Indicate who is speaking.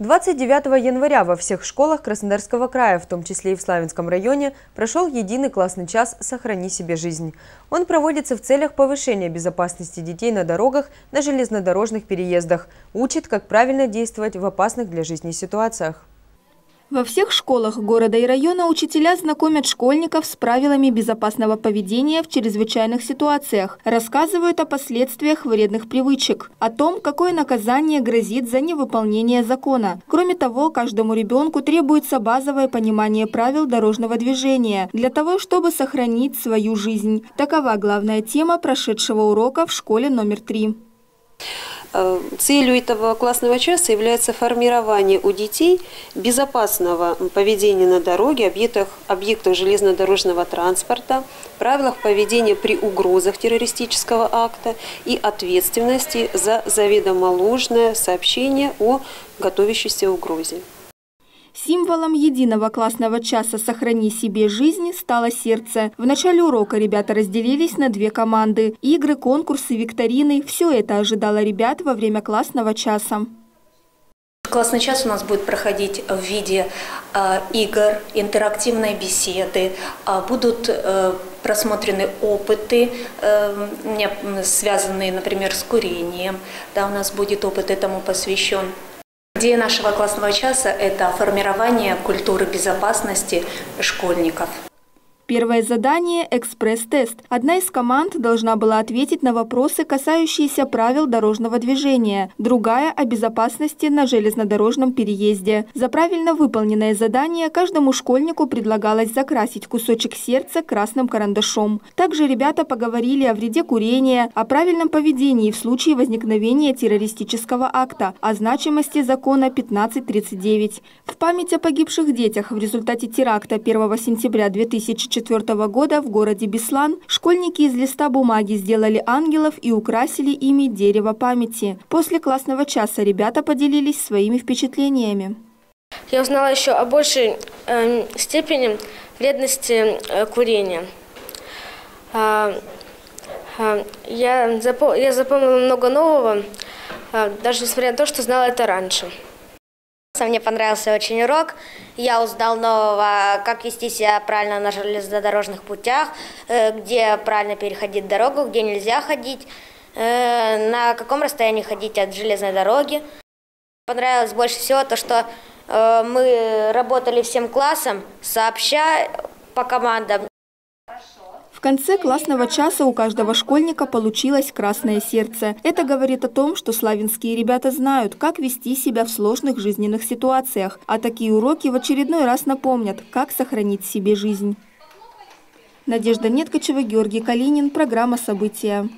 Speaker 1: 29 января во всех школах Краснодарского края, в том числе и в Славянском районе, прошел единый классный час «Сохрани себе жизнь». Он проводится в целях повышения безопасности детей на дорогах, на железнодорожных переездах, учит, как правильно действовать в опасных для жизни ситуациях.
Speaker 2: Во всех школах города и района учителя знакомят школьников с правилами безопасного поведения в чрезвычайных ситуациях, рассказывают о последствиях вредных привычек, о том, какое наказание грозит за невыполнение закона. Кроме того, каждому ребенку требуется базовое понимание правил дорожного движения для того, чтобы сохранить свою жизнь. Такова главная тема прошедшего урока в школе номер три.
Speaker 3: Э, целью этого классного часа является формирование у детей безопасного поведения на дороге, объектах, объектах железнодорожного транспорта, правилах поведения при угрозах террористического акта и ответственности за заведомо ложное сообщение о готовящейся угрозе.
Speaker 2: Символом единого классного часа «Сохрани себе жизнь» стало сердце. В начале урока ребята разделились на две команды. Игры, конкурсы, викторины – все это ожидало ребят во время классного часа.
Speaker 4: Классный час у нас будет проходить в виде э, игр, интерактивной беседы, э, будут э, просмотрены опыты, э, связанные, например, с курением. Да, у нас будет опыт этому посвящен. Идея нашего классного часа – это формирование культуры безопасности школьников.
Speaker 2: Первое задание – экспресс-тест. Одна из команд должна была ответить на вопросы, касающиеся правил дорожного движения, другая – о безопасности на железнодорожном переезде. За правильно выполненное задание каждому школьнику предлагалось закрасить кусочек сердца красным карандашом. Также ребята поговорили о вреде курения, о правильном поведении в случае возникновения террористического акта, о значимости закона 1539. В память о погибших детях в результате теракта 1 сентября 2014 2004 года в городе Беслан школьники из листа бумаги сделали ангелов и украсили ими дерево памяти. После классного часа ребята поделились своими впечатлениями.
Speaker 5: Я узнала еще о большей э, степени вредности э, курения. Э, э, я, запом я запомнила много нового, э, даже несмотря на то, что знала это раньше.
Speaker 6: Мне понравился очень урок. Я узнал нового, как вести себя правильно на железнодорожных путях, э, где правильно переходить дорогу, где нельзя ходить, э, на каком расстоянии ходить от железной дороги. Понравилось больше всего то, что э, мы работали всем классом, сообща по командам.
Speaker 2: В конце классного часа у каждого школьника получилось красное сердце. Это говорит о том, что славянские ребята знают, как вести себя в сложных жизненных ситуациях, а такие уроки в очередной раз напомнят, как сохранить себе жизнь. Надежда Неткачева, Георгий Калинин, программа «События».